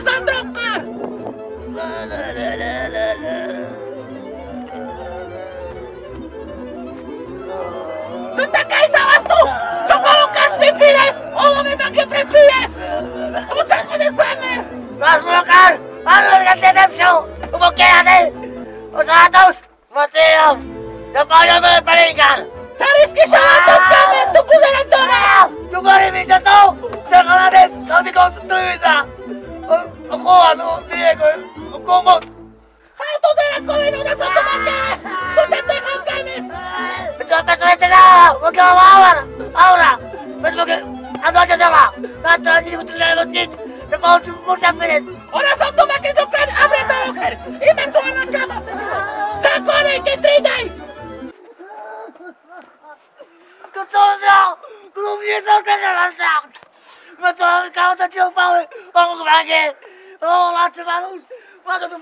Boris Androkar! No takiej załastu! Co polukasz mi pires! Olo mi takie prepijesz! Uciekł nie samer! Vas colocar algo en el derecho, como quédate. Os gatos, motillos, no puedo me panicar. Cariski szalatos kames tu kuzeratore! Tu mori mi to to, te ganas, no te construyes. Ako, ano, Diego, ang kumot! ¡Jato de la COVID! ¡Una santo mangas! ¡Tuchate con camis! ¡Tuchate na! Huwag ka mawawar! Aura! Mas mag... Ano ka nga? Nato, hindi mo tuloy mo dit! Sa paus mo sa pinis! ¡Una santo mangas! ¡Tuchate con abre to oker! Ima to na kama! Tako na ike triday! Kutsulo! Kung umiyasal ka na lang! No to to cię upały. O, gwanie. O, laczy malusz. Mogę tu.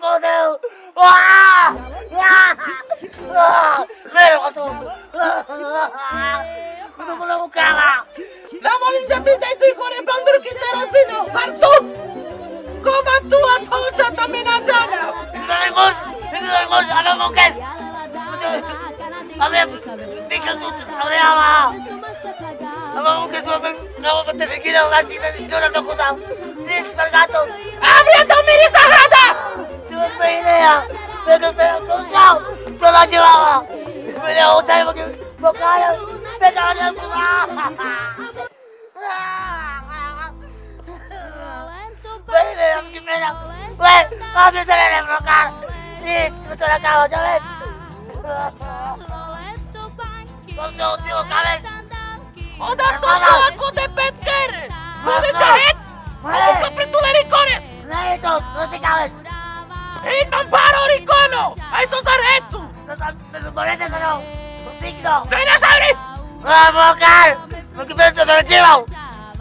Aaaa! Aaaa! Zero tu. No to bolą kawa. Na voliť sa tridaj tu kore bandurky terocino! Sartut! Koma tu a toča ta mi na džana! Itu dari mus. Itu dari mus. Amakukas wabang kawakatabigin ang kasi na nisura na kutaw. Nis pargato. Abri ang tumiri sagrada! Tuwag pa hina ya. Pagod pa yung kukaw. Tula chiwawa. Pwede ako tayo mag-bakayan. Pwede ako tayo mag-bakayan. Baile ang gimena. Weh, kami sa lalim meu cara! Isso, eu tô na cama, já vem! Vamos ver o teu cabelo! Oda som to ako de pet keres! Bude ťa het? Obu ka pritule rikones! Não é isso, não tem cabelo! Hit mam paro rikono! Aj som sa hetu! Não que não! Não fique não! Daj na savri! Ah, meu cara! Não que pensa, não tirou!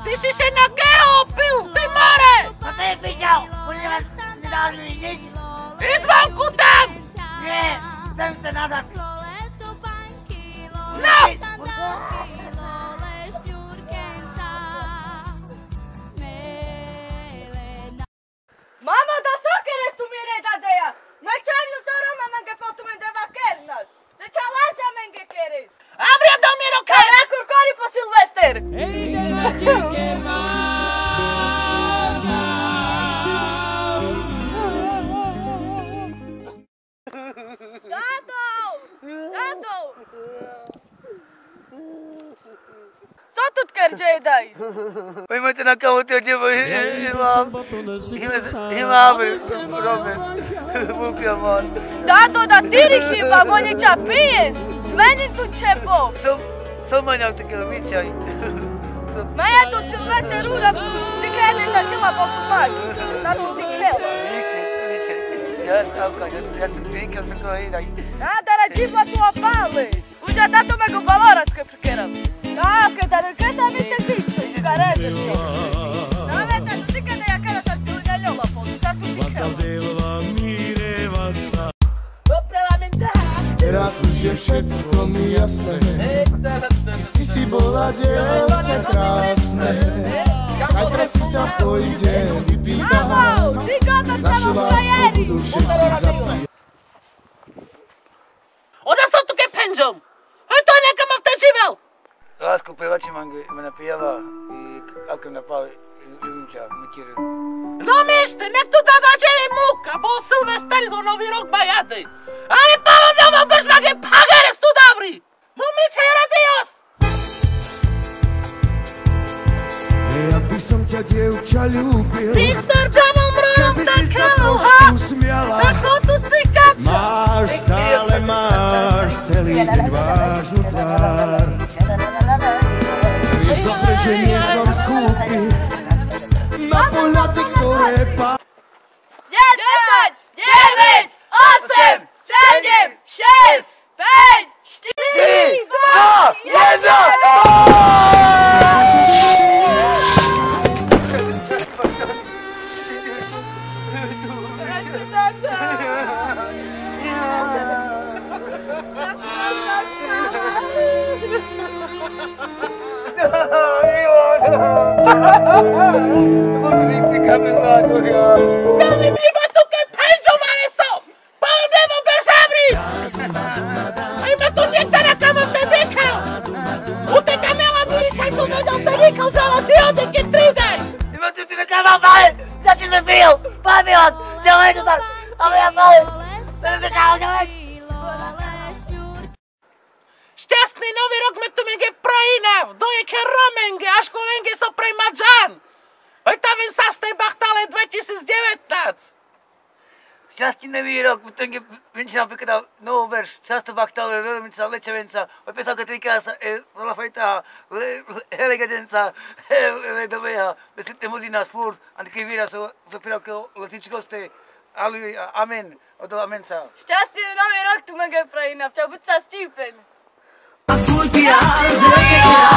Ty si sa na keho opil! Ty more! Não tem pijão! Você vai Pojďme na kavu, ty hodně hymám. Hymám, Robe. Buklamon. Tato, da tyri hymám, oni ča pijez. Zmenim tu čepo. Co, co ma nějak takého vyčaj? Ura ti krene za tila po fumak. Sad tu ti krela. Ja se idaj. Nada rađiva tu opale. Uđa tato me go balorat koje prikeram. Da, kaj da reke sam mi te piću. Kareze ću. Da, ne, da, tu ti kada ja kada sam tu ne ljola po. Sad tu ti krela. Oprela mi džana! Teraz už je všetko mi jasné Ty si bola dievča krásne, zajtra si ťa pôjdem vypýtam. Našu lásku budú všetci zapíjať. Odnesol tu ke pędzą! On to neka ma wtaczywał! Lásku pevači ma napijava i ako napali ljubimča, mutiru. Romište, no nek tu da dađe i muka, bo Silvestar za novi rok ma jade. Ali pa ťa ľúbil Ty srdčanom mronom Keby si sa takého, ha! trošku smiala Ako tu cikača! Máš, stále máš celý deň vážnu tvár Vieš dobre, že nie som skúpy Na pohľady, ktoré pá... Capivato, ja. Non mi mi batto che peggio fare so! Palo devo per sabri! Hai fatto niente na cama te deca! Ute camela mi sai tu non te deca usala ti ode che tride! Je bent natuurlijk helemaal bij. Dat is te veel. Bij me aan. Tel me dat. Alweer bij. We betalen gelijk. Šťastný nový rok me tu menge do dojeke romenge, aško venge so prej mađan. Oitavim sa ste bahtale 2019. Šťastný nový rok, me tu menge vinčina pekna novú verš, často bachtale, rodovinca, lečevenca, opesalka trikasa, e, rola fajta, elegadenca, e, dobeja, veslite mudi nás furt, antike víra so, so pirako, letičkoste, amen, od amenca. Šťastný nový rok tu menge praina, vča buď sa stípen. प्यार